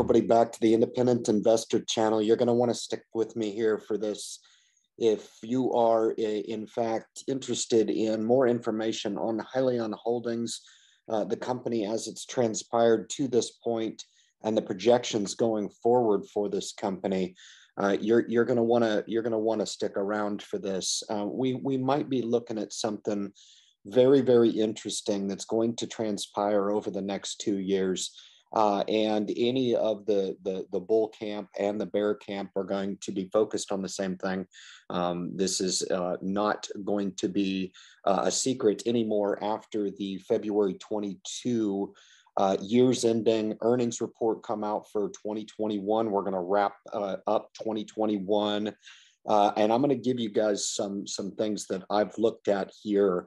everybody back to the Independent Investor channel. You're going to want to stick with me here for this. If you are, in fact, interested in more information on Hyliion Holdings, uh, the company as it's transpired to this point, and the projections going forward for this company, uh, you're you're going to want to you're going to want to stick around for this. Uh, we we might be looking at something very very interesting that's going to transpire over the next two years. Uh, and any of the, the, the bull camp and the bear camp are going to be focused on the same thing. Um, this is uh, not going to be uh, a secret anymore after the February 22 uh, years ending earnings report come out for 2021. We're going to wrap uh, up 2021. Uh, and I'm going to give you guys some some things that I've looked at here,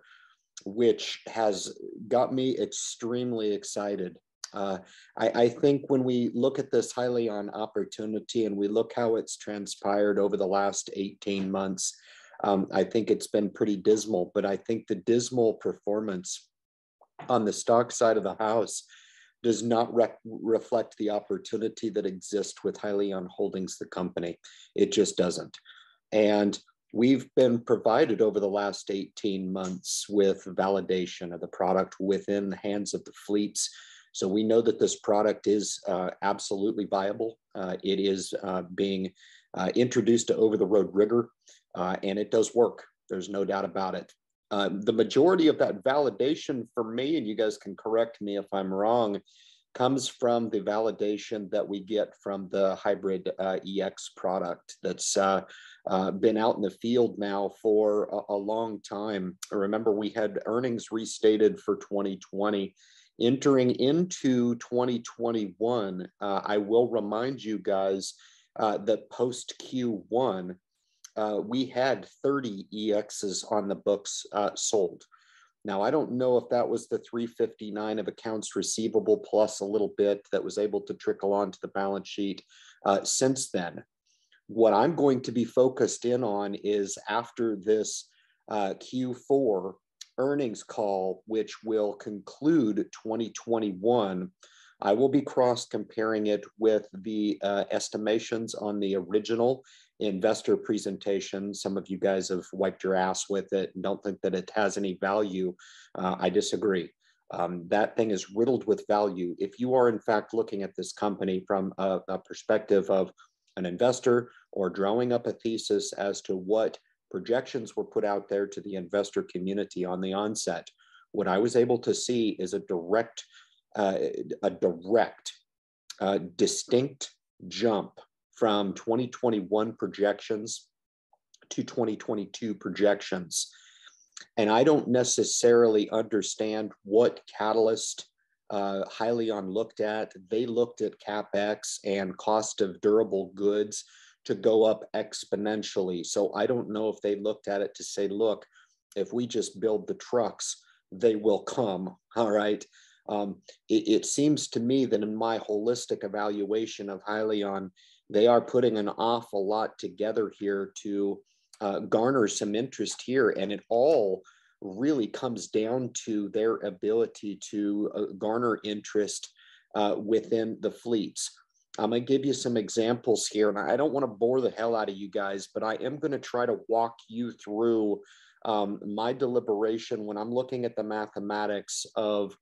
which has got me extremely excited uh, I, I, think when we look at this Hyliion opportunity and we look how it's transpired over the last 18 months, um, I think it's been pretty dismal. But I think the dismal performance on the stock side of the house does not re reflect the opportunity that exists with Hyliion Holdings, the company. It just doesn't. And we've been provided over the last 18 months with validation of the product within the hands of the fleets so we know that this product is uh, absolutely viable. Uh, it is uh, being uh, introduced to over-the-road rigor, uh, and it does work. There's no doubt about it. Uh, the majority of that validation for me, and you guys can correct me if I'm wrong, comes from the validation that we get from the hybrid EX product that's been out in the field now for a, a long time. Remember, we had earnings restated for 2020 Entering into 2021, uh, I will remind you guys uh, that post Q1, uh, we had 30 EXs on the books uh, sold. Now, I don't know if that was the 359 of accounts receivable plus a little bit that was able to trickle onto the balance sheet uh, since then. What I'm going to be focused in on is after this uh, Q4, earnings call, which will conclude 2021, I will be cross comparing it with the uh, estimations on the original investor presentation. Some of you guys have wiped your ass with it and don't think that it has any value. Uh, I disagree. Um, that thing is riddled with value. If you are, in fact, looking at this company from a, a perspective of an investor or drawing up a thesis as to what projections were put out there to the investor community on the onset. What I was able to see is a direct, uh, a direct, uh, distinct jump from 2021 projections to 2022 projections. And I don't necessarily understand what catalyst uh, Hyliion looked at. They looked at CapEx and cost of durable goods to go up exponentially. So I don't know if they looked at it to say, look, if we just build the trucks, they will come. All right. Um, it, it, seems to me that in my holistic evaluation of Hyliion, they are putting an awful lot together here to uh, garner some interest here. And it all really comes down to their ability to uh, garner interest uh, within the fleets. I'm going to give you some examples here, and I don't want to bore the hell out of you guys, but I am going to try to walk you through um, my deliberation when I'm looking at the mathematics of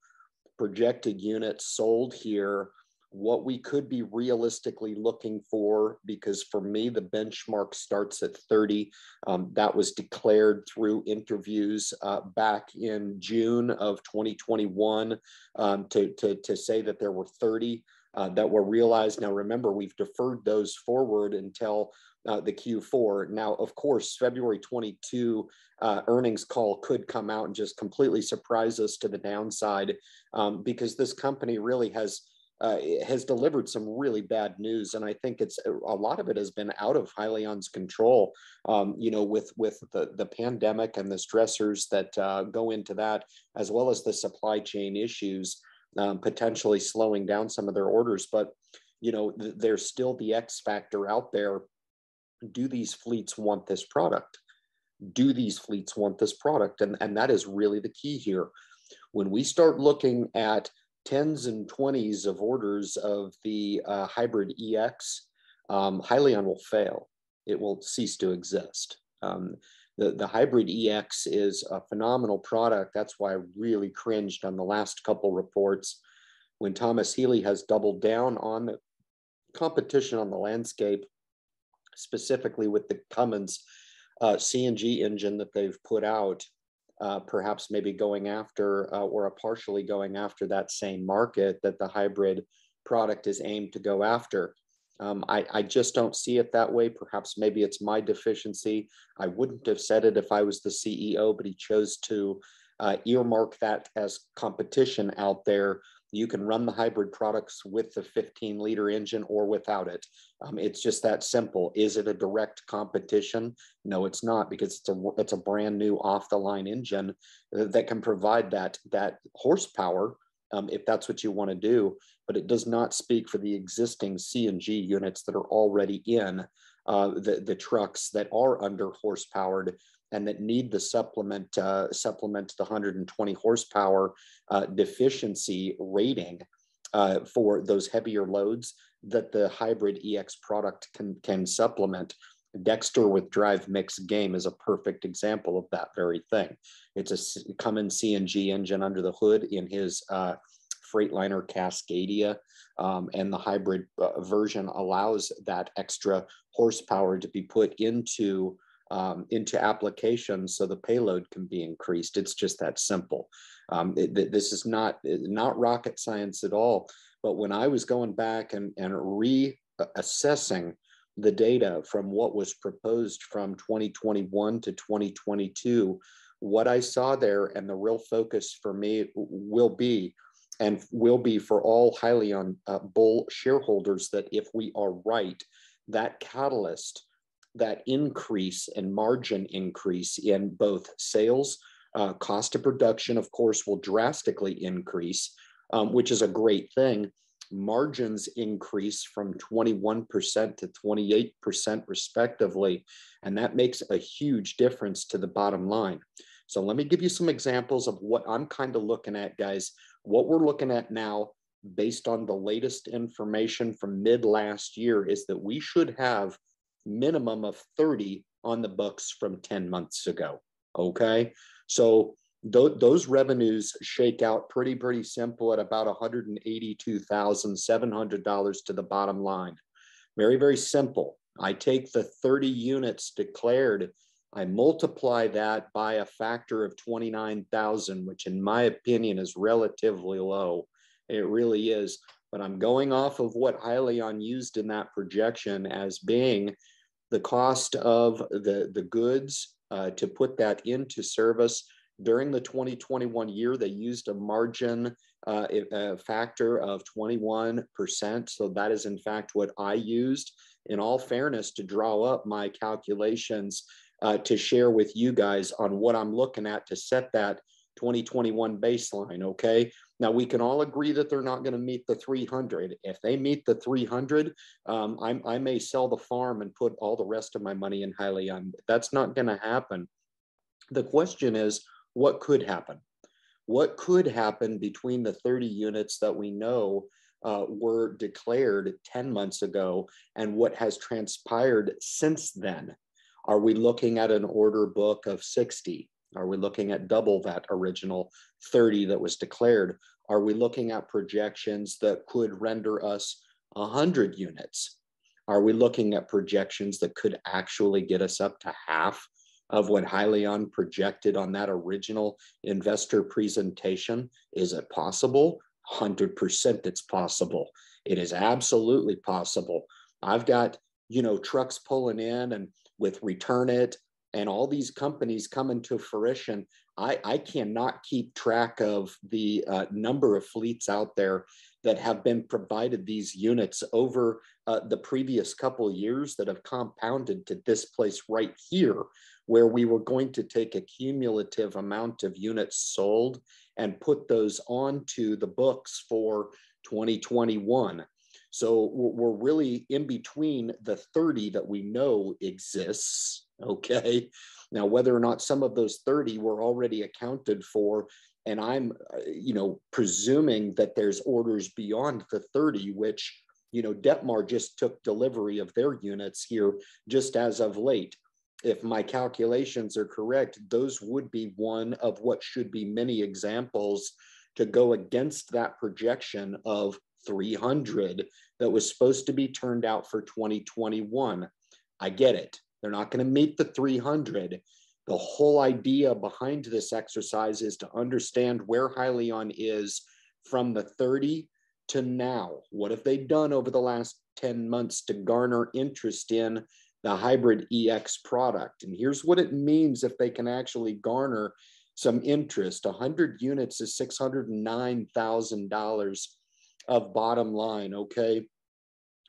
projected units sold here, what we could be realistically looking for, because for me, the benchmark starts at 30. Um, that was declared through interviews uh, back in June of 2021 um, to, to, to say that there were 30 uh, that were realized. Now, remember, we've deferred those forward until uh, the Q4. Now, of course, February 22 uh, earnings call could come out and just completely surprise us to the downside um, because this company really has. Uh, has delivered some really bad news, and I think it's a lot of it has been out of Hyliion's control. Um, you know, with with the the pandemic and the stressors that uh, go into that, as well as the supply chain issues um, potentially slowing down some of their orders. But you know, th- there's still the X factor out there. Do these fleets want this product? Do these fleets want this product? And and that is really the key here. When we start looking at tens and 20s of orders of the uh, hybrid EX, um, Hyliion will fail. It will cease to exist. Um, the, the hybrid EX is a phenomenal product. That's why I really cringed on the last couple reports when Thomas Healy has doubled down on the competition on the landscape, specifically with the Cummins uh, CNG engine that they've put out, uh, perhaps maybe going after uh, or partially going after that same market that the hybrid product is aimed to go after. Um, I, I, just don't see it that way. Perhaps maybe it's my deficiency. I wouldn't have said it if I was the CEO, but he chose to uh, earmark that as competition out there you can run the hybrid products with the 15 liter engine or without it. Um, it's just that simple. Is it a direct competition? No, it's not because it's a it's a brand new off the line engine that can provide that that horsepower um, if that's what you want to do. But it does not speak for the existing CNG units that are already in uh, the the trucks that are under horsepowered and that need the supplement uh, supplement the 120 horsepower uh, deficiency rating uh, for those heavier loads that the hybrid EX product can can supplement. Dexter with Drive Mix Game is a perfect example of that very thing. It's a Cummins CNG engine under the hood in his uh, Freightliner Cascadia, um, and the hybrid uh, version allows that extra horsepower to be put into um, into applications so the payload can be increased. It's just that simple. Um, it, this is not, not rocket science at all. But when I was going back and, and reassessing the data from what was proposed from 2021 to 2022, what I saw there and the real focus for me will be and will be for all Hyliion uh, bull shareholders that if we are right, that catalyst that increase and margin increase in both sales, uh, cost of production, of course, will drastically increase, um, which is a great thing. Margins increase from 21% to 28%, respectively, and that makes a huge difference to the bottom line. So, let me give you some examples of what I'm kind of looking at, guys. What we're looking at now, based on the latest information from mid last year, is that we should have minimum of 30 on the books from 10 months ago. Okay. So th- those revenues shake out pretty, pretty simple at about $182,700 to the bottom line. Very, very simple. I take the 30 units declared, I multiply that by a factor of 29,000, which in my opinion is relatively low. It really is. But I'm going off of what Hyliion used in that projection as being the cost of the, the goods uh, to put that into service. During the 2021 year, they used a margin uh, a factor of 21%. So that is in fact what I used in all fairness to draw up my calculations uh, to share with you guys on what I'm looking at to set that 2021 baseline. Okay. Now we can all agree that they're not going to meet the 300. If they meet the 300, um, i may sell the farm and put all the rest of my money in Hyliion. That's not going to happen. The question is, what could happen? What could happen between the 30 units that we know uh, were declared 10 months ago and what has transpired since then? Are we looking at an order book of 60? Are we looking at double that original 30 that was declared? Are we looking at projections that could render us 100 units? Are we looking at projections that could actually get us up to half of what Hyliion projected on that original investor presentation? Is it possible? 100% it's possible. It is absolutely possible. I've got, you know, trucks pulling in and with Returnit and all these companies coming to fruition, I, I cannot keep track of the uh, number of fleets out there that have been provided these units over uh, the previous couple years that have compounded to this place right here, where we were going to take a cumulative amount of units sold and put those onto the books for 2021. So we're really in between the 30 that we know exists Okay. Now, whether or not some of those 30 were already accounted for and I'm, uh, you know, presuming that there's orders beyond the 30, which, you know, Detmar just took delivery of their units here just as of late. If my calculations are correct, those would be one of what should be many examples to go against that projection of 300 that was supposed to be turned out for 2021. I get it. They're not going to meet the 300, the whole idea behind this exercise is to understand where Hyliion is from the 30 to now. What have they done over the last 10 months to garner interest in the hybrid EX product? And here's what it means if they can actually garner some interest. 100 units is $609,000 of bottom line, okay?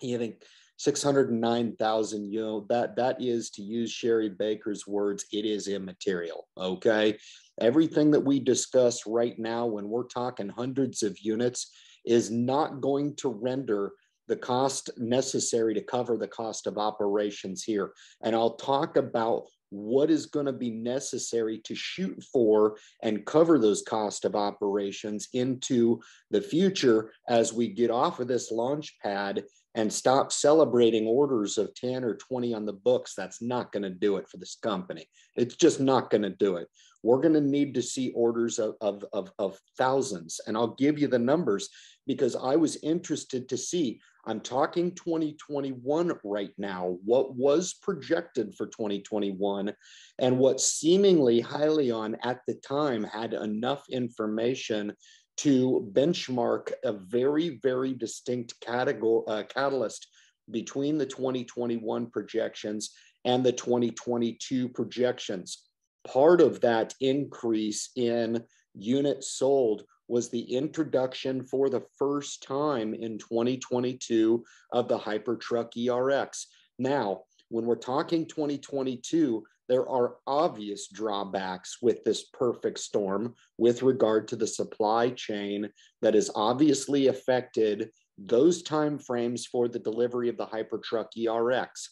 You think 609,000, you know, that that is to use Sherry Baker's words, it is immaterial, okay? Everything that we discuss right now when we're talking hundreds of units is not going to render the cost necessary to cover the cost of operations here. And I'll talk about what is going to be necessary to shoot for and cover those cost of operations into the future as we get off of this launch pad and stop celebrating orders of 10 or 20 on the books, that's not going to do it for this company. It's just not going to do it. We're going to need to see orders of, of, of, of, thousands. And I'll give you the numbers because I was interested to see. I'm talking 2021 right now, what was projected for 2021 and what seemingly Hyliion at the time had enough information to benchmark a very, very distinct category, uh, catalyst between the 2021 projections and the 2022 projections. Part of that increase in units sold was the introduction for the first time in 2022 of the Hypertruck ERX. Now, when we're talking 2022, there are obvious drawbacks with this perfect storm with regard to the supply chain that has obviously affected those time frames for the delivery of the Hypertruck ERX.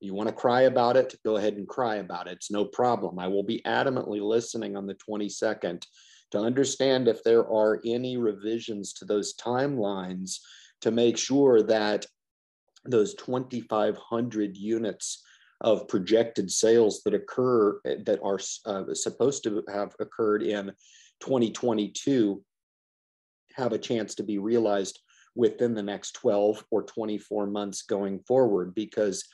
You want to cry about it? Go ahead and cry about it. It's no problem. I will be adamantly listening on the 22nd to understand if there are any revisions to those timelines to make sure that those 2,500 units of projected sales that occur that are uh, supposed to have occurred in 2022 have a chance to be realized within the next 12 or 24 months going forward because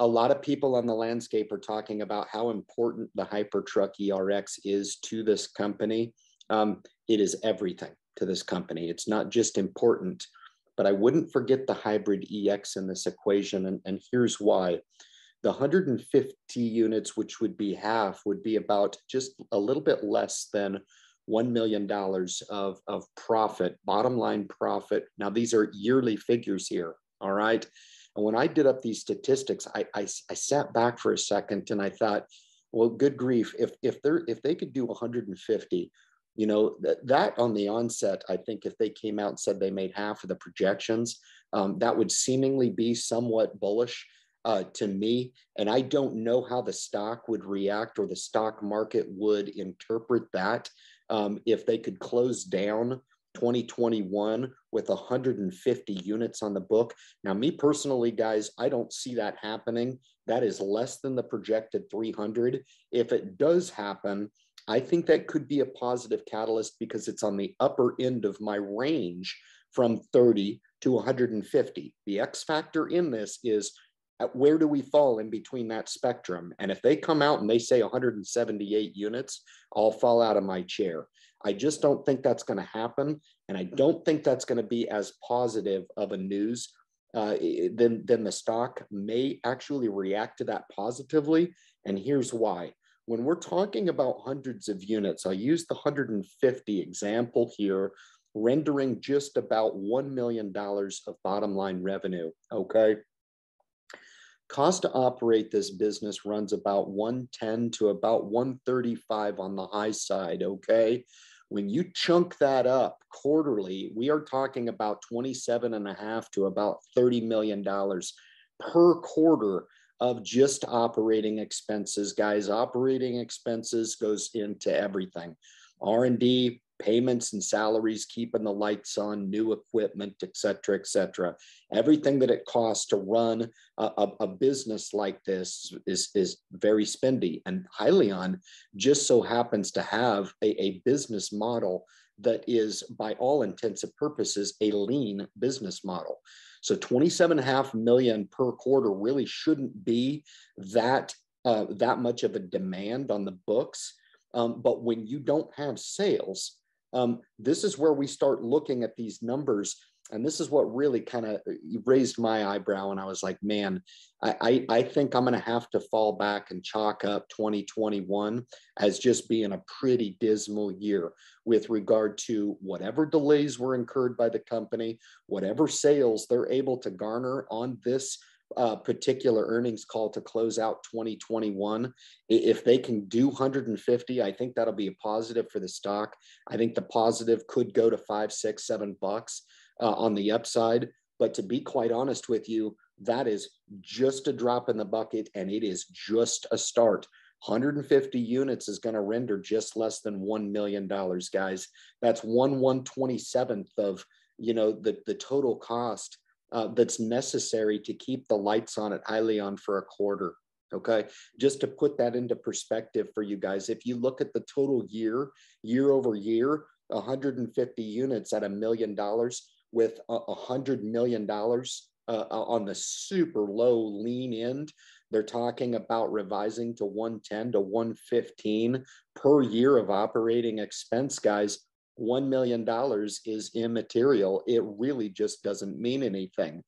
a, lot of people on the landscape are talking about how important the Hypertruck ERX is to this company. Um, it is everything to this company. It's not just important but I wouldn't forget the hybrid EX in this equation. And, and here's why. The 150 units, which would be half, would be about just a little bit less than $1 million of, of profit, bottom line profit. Now, these are yearly figures here, all right? And when I did up these statistics, I, I, I sat back for a second and I thought, well, good grief, if, if, they're, if they could do 150, you know that, that on the onset i think if they came out and said they made half of the projections um, that would seemingly be somewhat bullish uh, to me. And i don't know how the stock would react or the stock market would interpret that um, if they could close down 2021 with 150 units on the book. Now, me personally, guys, I don't see that happening. That is less than the projected 300. If it does happen, I think that could be a positive catalyst because it's on the upper end of my range from 30 to 150. The X factor in this is uh, where do we fall in between that spectrum? And if they come out and they say 178 units, I'll fall out of my chair. I just don't think that's going to happen. And I don't think that's going to be as positive of a news. Uh, then, then the stock may actually react to that positively. And here's why when we're talking about hundreds of units, I use the 150 example here, rendering just about $1 million of bottom line revenue, okay? Cost to operate this business runs about 110 to about 135 on the high side, okay? When you chunk that up quarterly, we are talking about 27 and a half to about $30 million per quarter of just operating expenses, guys. Operating expenses goes into everything. R&D, payments and salaries, keeping the lights on, new equipment, et cetera, et cetera. Everything that it costs to run a, a, a business like this is, is very spendy. And Hyliion just so happens to have a, a business model that is, by all intents and purposes, a lean business model. So 27 and a half million per quarter really shouldn't be that uh, that much of a demand on the books. Um, but when you don't have sales, um, this is where we start looking at these numbers and this is what really kind of raised my eyebrow and i was like man i i, I think i'm going to have to fall back and chalk up 2021 as just being a pretty dismal year with regard to whatever delays were incurred by the company whatever sales they're able to garner on this uh, particular earnings call to close out 2021. If they can do 150, I think that'll be a positive for the stock. I think the positive could go to five, six, seven bucks uh, on the upside. But to be quite honest with you, that is just a drop in the bucket and it is just a start. 150 units is going to render just less than $1 million, guys. That's one 127th of, you know, the, the total cost uh, that's necessary to keep the lights on at Hyliion for a quarter. Okay, just to put that into perspective for you guys, if you look at the total year, year over year, 150 units at a million dollars with a hundred million dollars uh, on the super low lean end. They're talking about revising to 110 to 115 per year of operating expense, guys. $1 million is immaterial. It really just doesn't mean anything.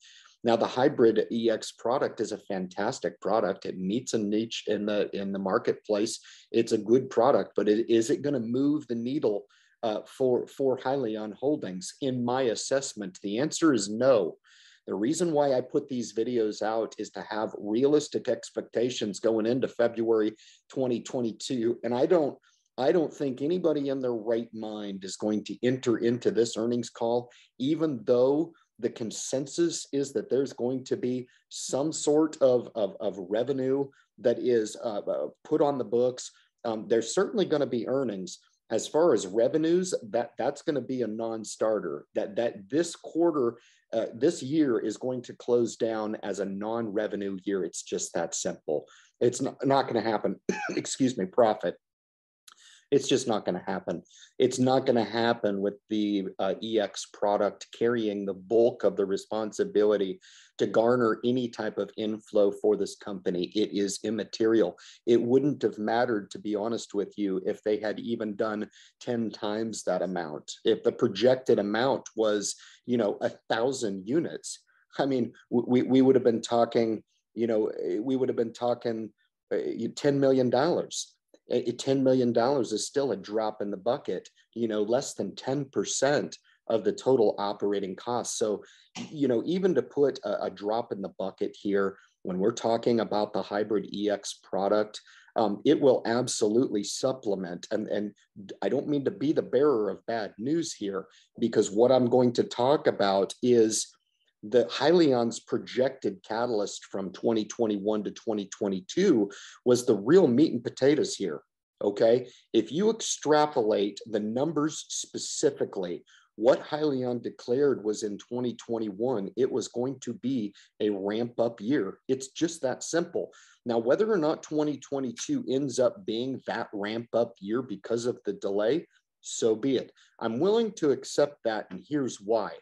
Now, the hybrid EX product is a fantastic product. It meets a niche in the in the marketplace. It's a good product, but it, is it going to move the needle uh, for for Hyliion Holdings? In my assessment, the answer is no. The reason why I put these videos out is to have realistic expectations going into February 2022, and I don't I don't think anybody in their right mind is going to enter into this earnings call, even though the consensus is that there's going to be some sort of, of, of revenue that is uh, uh, put on the books. Um, there's certainly going to be earnings. As far as revenues, that that's going to be a non-starter. That that this quarter, uh, this year is going to close down as a non-revenue year. It's just that simple. It's not, not going to happen. excuse me, profit it's just not going to happen. It's not going to happen with the uh, EX product carrying the bulk of the responsibility to garner any type of inflow for this company. It is immaterial. It wouldn't have mattered, to be honest with you, if they had even done 10 times that amount. If the projected amount was, you know, a thousand units, I mean, we, we would have been talking, you know, we would have been talking uh, $10 million $10 million is still a drop in the bucket, you know, less than 10% of the total operating costs. So, you know, even to put a, a drop in the bucket here, when we're talking about the hybrid EX product, um, it will absolutely supplement. And, and I don't mean to be the bearer of bad news here, because what I'm going to talk about is the Hyliion's projected catalyst from 2021 to 2022 was the real meat and potatoes here. Okay. If you extrapolate the numbers specifically, what Hyliion declared was in 2021, it was going to be a ramp up year. It's just that simple. Now, whether or not 2022 ends up being that ramp up year because of the delay, so be it. I'm willing to accept that, and here's why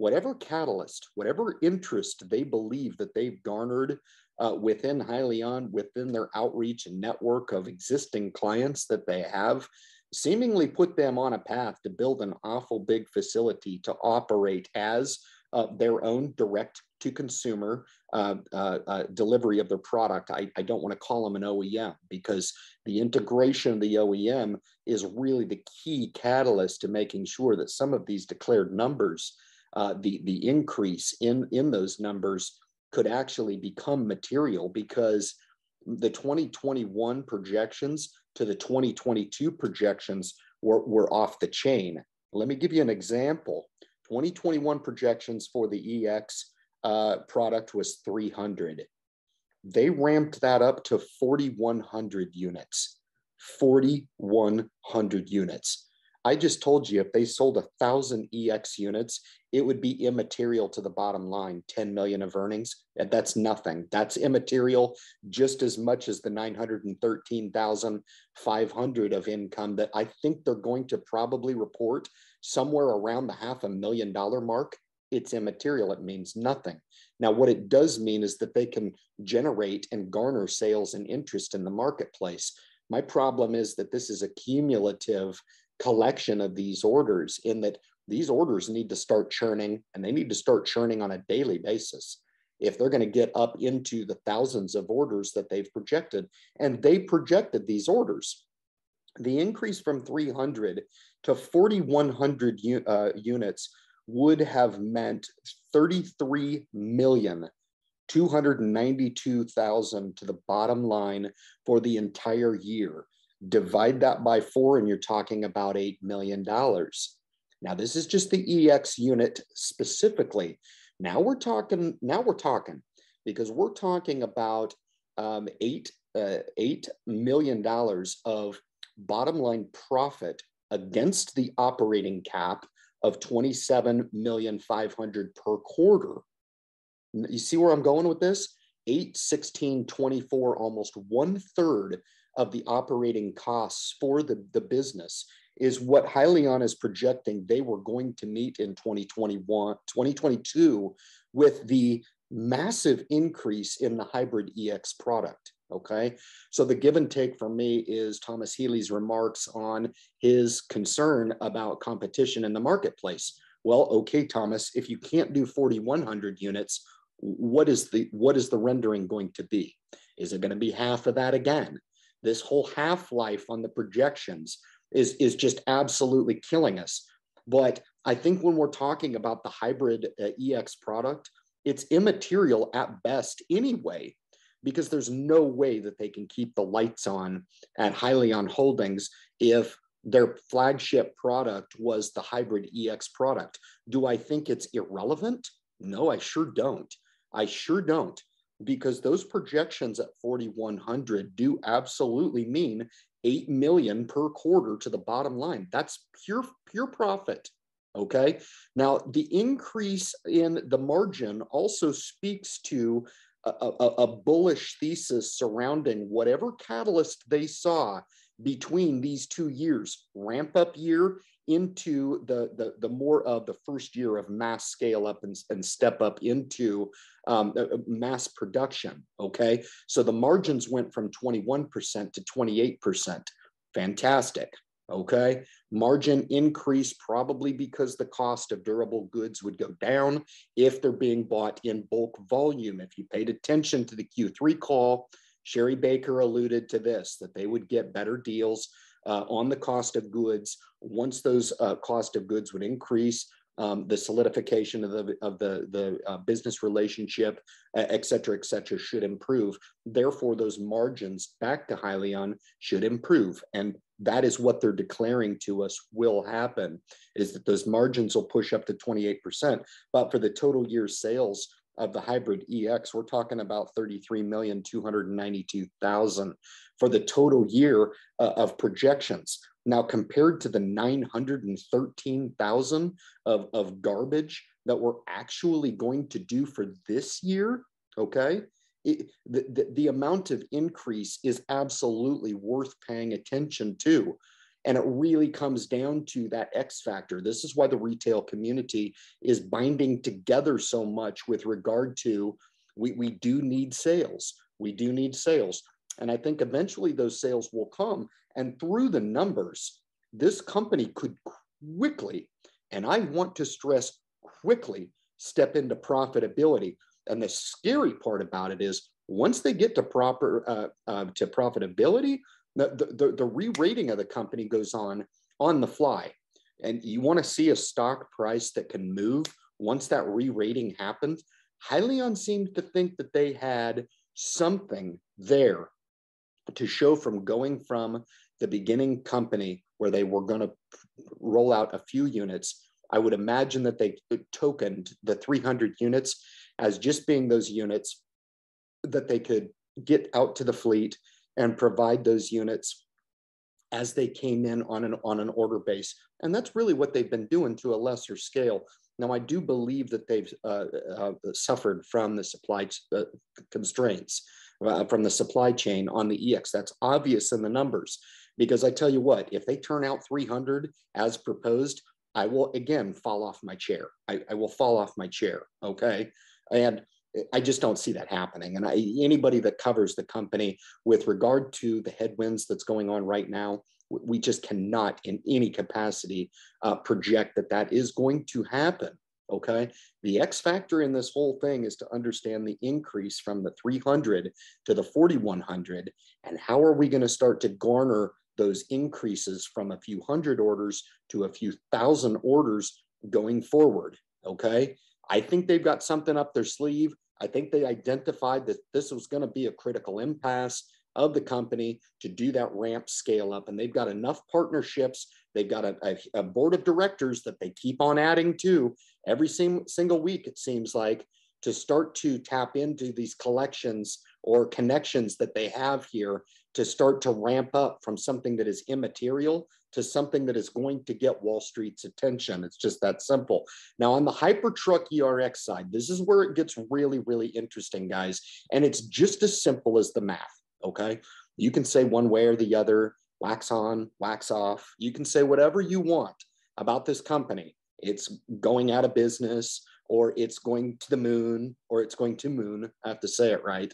whatever catalyst, whatever interest they believe that they've garnered uh, within Hyliion, within their outreach and network of existing clients that they have, seemingly put them on a path to build an awful big facility to operate as uh, their own direct to consumer uh, uh, uh delivery of their product. I, I don't want to call them an OEM because the integration of the OEM is really the key catalyst to making sure that some of these declared numbers uh, the the increase in in those numbers could actually become material because the 2021 projections to the 2022 projections were, were off the chain. Let me give you an example. 2021 projections for the EX uh, product was 300. They ramped that up to 4,100 units. 4,100 units. I just told you if they sold a thousand EX units, it would be immaterial to the bottom line 10 million of earnings. That's nothing. That's immaterial just as much as the 913,500 of income that I think they're going to probably report somewhere around the half a million dollar mark. It's immaterial. It means nothing. Now, what it does mean is that they can generate and garner sales and interest in the marketplace. My problem is that this is a cumulative collection of these orders in that these orders need to start churning and they need to start churning on a daily basis. If they're going to get up into the thousands of orders that they've projected and they projected these orders the increase from 300 to 4100 uh, units would have meant 33 million 292,000 to the bottom line for the entire year divide that by four and you're talking about $8 million. Now, this is just the EX unit specifically. Now we're talking, now we're talking because we're talking about um, eight, uh, $8 million of bottom line profit against the operating cap of 27 million 500 per quarter. You see where I'm going with this? 8, 16, 24, almost one third of the operating costs for the, the business is what Hyliion is projecting they were going to meet in 2021, 2022 with the massive increase in the hybrid EX product. Okay. So the give and take for me is Thomas Healy's remarks on his concern about competition in the marketplace. Well, okay, Thomas, if you can't do 4,100 units, what is the what is the rendering going to be? Is it going to be half of that again? This whole half-life on the projections is, is just absolutely killing us. But I think when we're talking about the hybrid uh, EX product, it's immaterial at best anyway, because there's no way that they can keep the lights on at Hyliion Holdings if their flagship product was the hybrid EX product. Do I think it's irrelevant? No, I sure don't. I sure don't because those projections at 4100 do absolutely mean 8 million per quarter to the bottom line. That's pure pure profit okay? Now the increase in the margin also speaks to a, a, a bullish thesis surrounding whatever catalyst they saw between these two years ramp up year into the, the, the more of the first year of mass scale up and, and step up into um, uh, uh, mass production. Okay. So the margins went from 21% to 28%. Fantastic. Okay. Margin increase probably because the cost of durable goods would go down if they're being bought in bulk volume. If you paid attention to the Q3 call, Sherry Baker alluded to this that they would get better deals uh, on the cost of goods. Once those uh, cost of goods would increase, um, the solidification of the of the the uh, business relationship, et cetera, et cetera, should improve. Therefore, those margins back to Hyliion should improve, and that is what they're declaring to us will happen. Is that those margins will push up to 28%, but for the total year sales of the hybrid EX, we're talking about 33,292,000 for the total year uh, of projections. Now, compared to the 913,000 of, of garbage that we're actually going to do for this year, okay, it, the, the, the amount of increase is absolutely worth paying attention to. And it really comes down to that X factor. This is why the retail community is binding together so much with regard to we, we do need sales. We do need sales. And I think eventually those sales will come. And through the numbers, this company could quickly, and I want to stress quickly, step into profitability. And the scary part about it is once they get to proper uh, uh, to profitability, the, the, the re-rating of the company goes on on the fly. And you want to see a stock price that can move once that re-rating happens. Hyliion seemed to think that they had something there to show from going from the beginning company where they were going to roll out a few units. I would imagine that they tokened the 300 units as just being those units that they could get out to the fleet and provide those units as they came in on an on an order base. And that's really what they've been doing to a lesser scale. Now, I do believe that they've uh, uh, suffered from the supply uh, constraints uh, from the supply chain on the EX. That's obvious in the numbers because I tell you what, if they turn out 300 as proposed, I will again fall off my chair. I, I will fall off my chair. Okay. And I just don't see that happening. And I, anybody that covers the company with regard to the headwinds that's going on right now, we just cannot in any capacity uh, project that that is going to happen. Okay. The X factor in this whole thing is to understand the increase from the 300 to the 4100 and how are we going to start to garner those increases from a few hundred orders to a few thousand orders going forward. Okay. I think they've got something up their sleeve. I think they identified that this was going to be a critical impasse of the company to do that ramp scale up. And they've got enough partnerships. They've got a, a, a board of directors that they keep on adding to every single week, it seems like, to start to tap into these collections or connections that they have here to start to ramp up from something that is immaterial to something that is going to get Wall Street's attention. It's just that simple. Now, on the Hypertruck ERX side, this is where it gets really, really interesting, guys. And it's just as simple as the math, okay? You can say one way or the other, wax on, wax off. You can say whatever you want about this company. It's going out of business, or it's going to the moon, or it's going to moon. I have to say it right.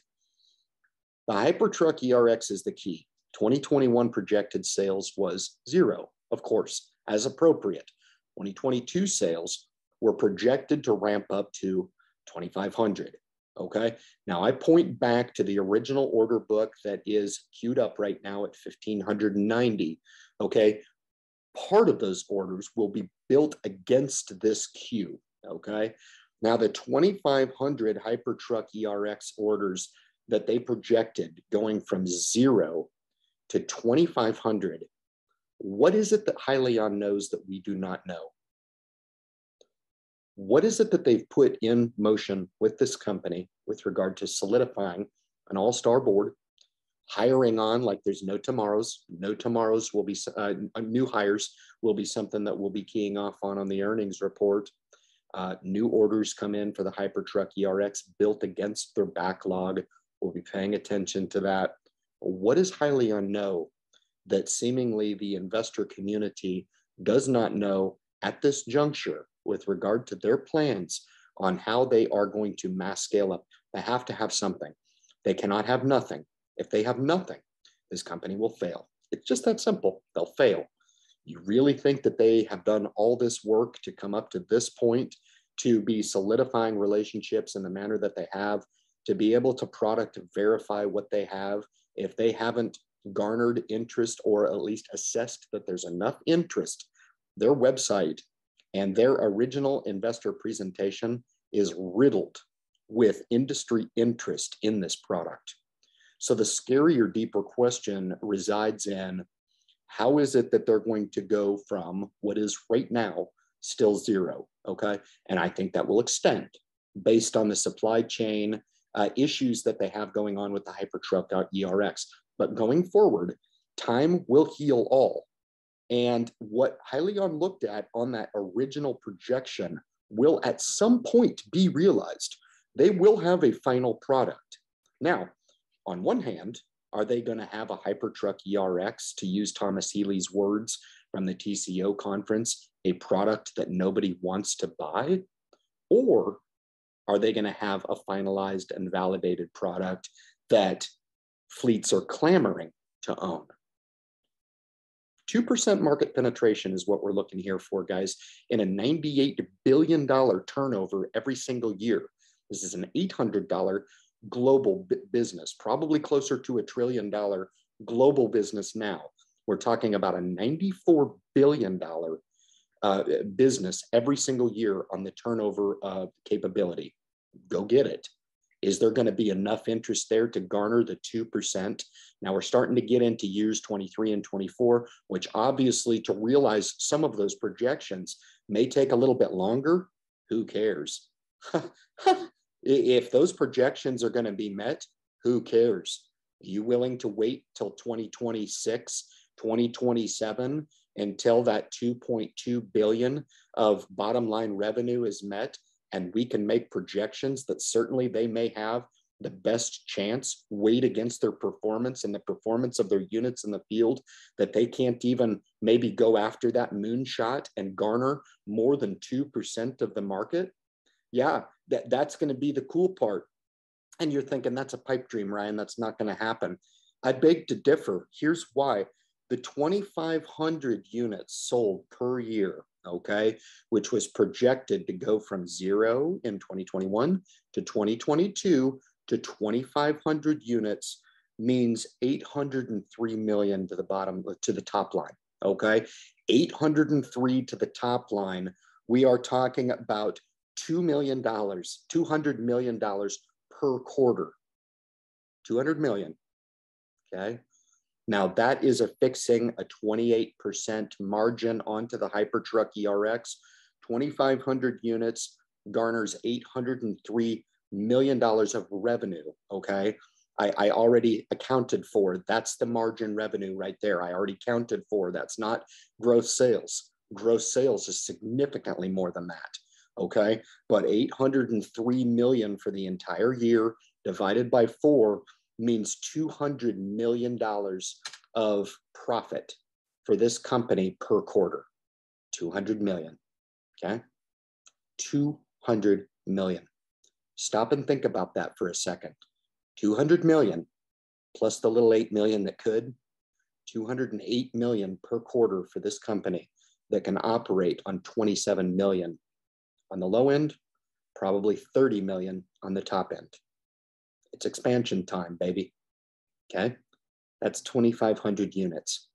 The Hypertruck ERX is the key. 2021 projected sales was zero, of course, as appropriate. 2022 sales were projected to ramp up to 2,500. Okay. Now I point back to the original order book that is queued up right now at 1,590. Okay. Part of those orders will be built against this queue. Okay. Now the 2,500 Hypertruck ERX orders that they projected going from zero to 2,500, what is it that Hyliion knows that we do not know? What is it that they've put in motion with this company with regard to solidifying an all star board, hiring on like there's no tomorrows? No tomorrows will be uh, new hires will be something that we'll be keying off on on the earnings report. Uh, new orders come in for the Hypertruck ERX built against their backlog We'll be paying attention to that. What does Hyliion know that seemingly the investor community does not know at this juncture with regard to their plans on how they are going to mass scale up? They have to have something. They cannot have nothing. If they have nothing, this company will fail. It's just that simple. They'll fail. You really think that they have done all this work to come up to this point to be solidifying relationships in the manner that they have to be able to product verify what they have if they haven't garnered interest or at least assessed that there's enough interest their website and their original investor presentation is riddled with industry interest in this product. So the scarier deeper question resides in how is it that they're going to go from what is right now still zero okay? And i think that will extend based on the supply chain uh, issues that they have going on with the Hypertruck ERX. But going forward, time will heal all. And what Hyliion looked at on that original projection will at some point be realized. They will have a final product. Now, on one hand, are they going to have a Hypertruck ERX, to use Thomas Healy's words from the TCO conference, a product that nobody wants to buy? Or are they going to have a finalized and validated product that fleets are clamoring to own? 2% market penetration is what we're looking here for, guys, in a $98 billion turnover every single year. This is an $800 global business, probably closer to a trillion dollar global business now. We're talking about a $94 billion uh, business every single year on the turnover uh, capability. Go get it. Is there going to be enough interest there to garner the 2%? Now we're starting to get into years 23 and 24, which obviously to realize some of those projections may take a little bit longer. Who cares? if those projections are going to be met, who cares? Are you willing to wait till 2026 2027 until that 2.2 billion of bottom line revenue is met and we can make projections that certainly they may have the best chance weighed against their performance and the performance of their units in the field that they can't even maybe go after that moonshot and garner more than 2% of the market. Yeah that, that's going to be the cool part. And you're thinking that's a pipe dream ryan. That's not going to happen. I beg to differ. Here's why the 2500 units sold per year okay which was projected to go from zero in 2021 to 2022 to 2,500 units means 803 million to the bottom, to the top line, okay? 803 to the top line, we are talking about $2 million, $200 million per quarter. 200 million, okay? Now that is affixing a 28% margin onto the Hypertruck ERX. 2,500 units garners 803 million dollars of revenue, okay? I, I already accounted for. That's the margin revenue right there. I already counted for. That's not gross sales. Gross sales is significantly more than that, okay? But 803 million for the entire year divided by four means 200 million dollars of profit for this company per quarter. 200 million, okay? 200 million. Stop and think about that for a second. 200 million plus the little 8 million that could, 208 million per quarter for this company that can operate on 27 million on the low end, probably 30 million on the top end. It's expansion time, baby. Okay. That's 2,500 units.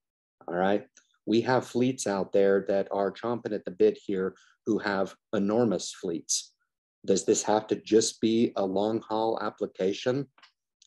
All right. We have fleets out there that are chomping at the bit here who have enormous fleets. Does this have to just be a long haul application?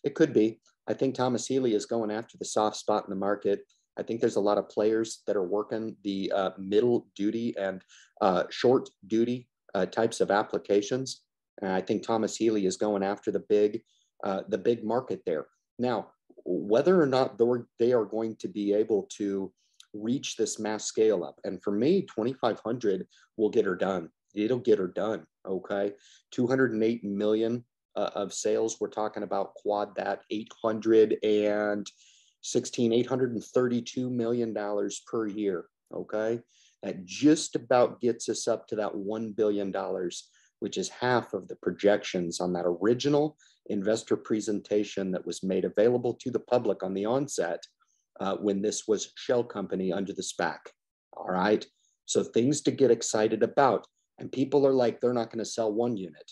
It could be. I think Thomas Healy is going after the soft spot in the market. I think there's a lot of players that are working the uh, middle duty and uh, short duty uh, types of applications. And I think Thomas Healy is going after the big, uh, the big market there. Now, whether or not they are going to be able to reach this mass scale up, and for me, 2,500 will get her done. It'll get her done okay 208 million uh, of sales we're talking about quad that 800 and 16 832 million dollars per year okay that just about gets us up to that 1 billion dollars which is half of the projections on that original investor presentation that was made available to the public on the onset uh, when this was shell company under the SPAC. All right. So things to get excited about and people are like, they're not going to sell one unit.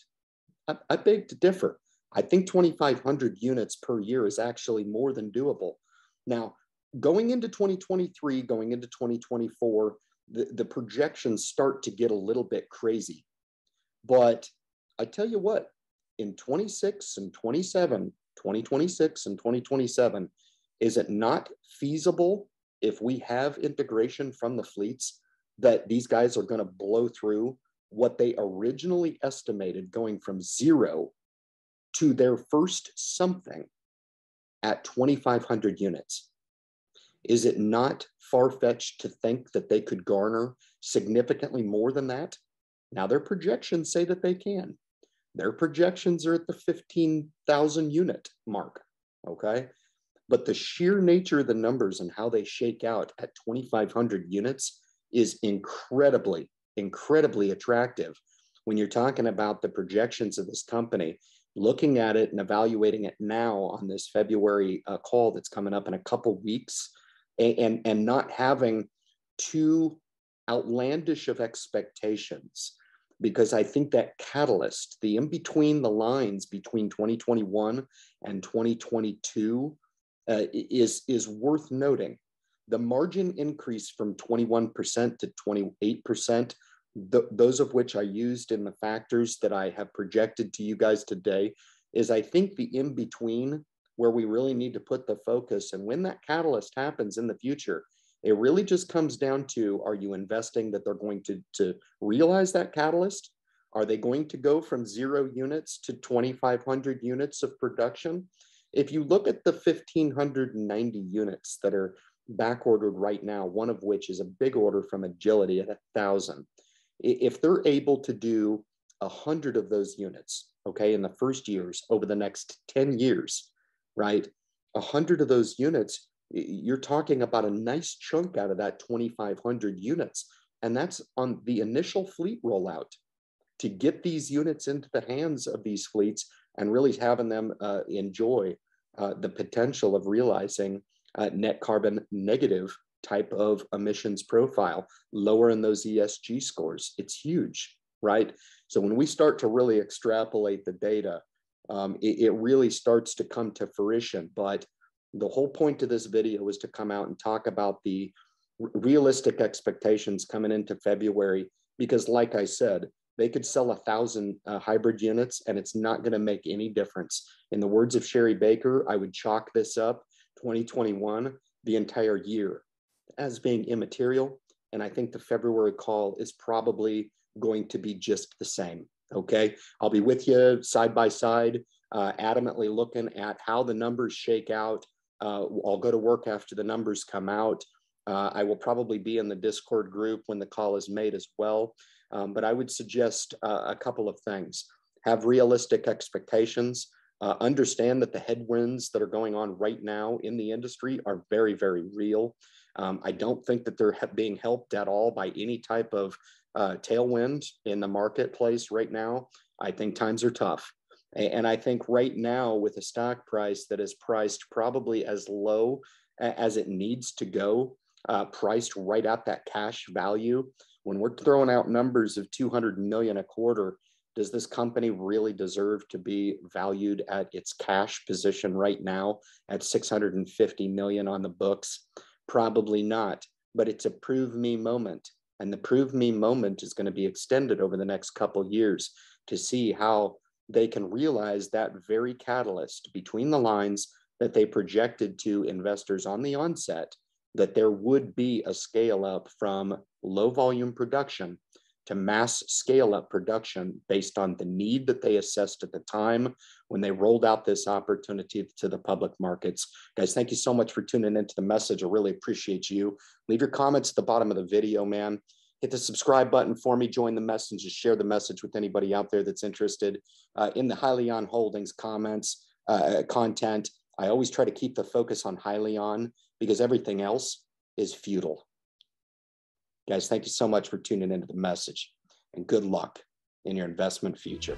I, I beg to differ. I think 2,500 units per year is actually more than doable. Now, going into 2023, going into 2024, the, the projections start to get a little bit crazy. But I tell you what, in 26 and 27, 2026 and 2027, is it not feasible if we have integration from the fleets that these guys are going to blow through what they originally estimated going from zero to their first something at 2,500 units. Is it not far fetched to think that they could garner significantly more than that? Now, their projections say that they can. Their projections are at the 15,000 unit mark, okay? But the sheer nature of the numbers and how they shake out at 2,500 units is incredibly incredibly attractive when you're talking about the projections of this company looking at it and evaluating it now on this february uh, call that's coming up in a couple weeks and, and and not having too outlandish of expectations because i think that catalyst the in between the lines between 2021 and 2022 uh, is is worth noting the margin increase from 21% to 28%, th- those of which I used in the factors that I have projected to you guys today, is I think the in between where we really need to put the focus. And when that catalyst happens in the future, it really just comes down to are you investing that they're going to, to realize that catalyst? Are they going to go from zero units to 2,500 units of production? If you look at the 1,590 units that are back ordered right now, one of which is a big order from Agility at a thousand. If they're able to do a hundred of those units, okay, in the first years over the next 10 years, right? A hundred of those units, you're talking about a nice chunk out of that 2,500 units. And that's on the initial fleet rollout to get these units into the hands of these fleets and really having them uh, enjoy uh, the potential of realizing uh, net carbon negative type of emissions profile, lowering those ESG scores. It's huge, right? So when we start to really extrapolate the data, um, it, it really starts to come to fruition. But the whole point of this video is to come out and talk about the realistic expectations coming into February, because like I said, they could sell a thousand uh, hybrid units and it's not going to make any difference. In the words of Sherry Baker, I would chalk this up 2021, the entire year, as being immaterial. And I think the February call is probably going to be just the same. Okay. I'll be with you side by side, uh, adamantly looking at how the numbers shake out. Uh, I'll go to work after the numbers come out. Uh, I will probably be in the Discord group when the call is made as well. Um, but I would suggest uh, a couple of things. Have realistic expectations. Uh, understand that the headwinds that are going on right now in the industry are very, very real. Um, I don't think that they're being helped at all by any type of uh, tailwind in the marketplace right now. I think times are tough. And I think right now, with a stock price that is priced probably as low as it needs to go, uh, priced right at that cash value, when we're throwing out numbers of 200 million a quarter, does this company really deserve to be valued at its cash position right now at 650 million on the books? Probably not, but it's a prove me moment. And the prove me moment is going to be extended over the next couple years to see how they can realize that very catalyst between the lines that they projected to investors on the onset that there would be a scale up from low volume production to mass scale up production based on the need that they assessed at the time when they rolled out this opportunity to the public markets. Guys, thank you so much for tuning into the message. I really appreciate you. Leave your comments at the bottom of the video, man. Hit the subscribe button for me, join the message, just share the message with anybody out there that's interested uh, in the Hyliion Holdings comments, uh, content. I always try to keep the focus on Hyliion because everything else is futile. Guys, thank you so much for tuning into the message and good luck in your investment future.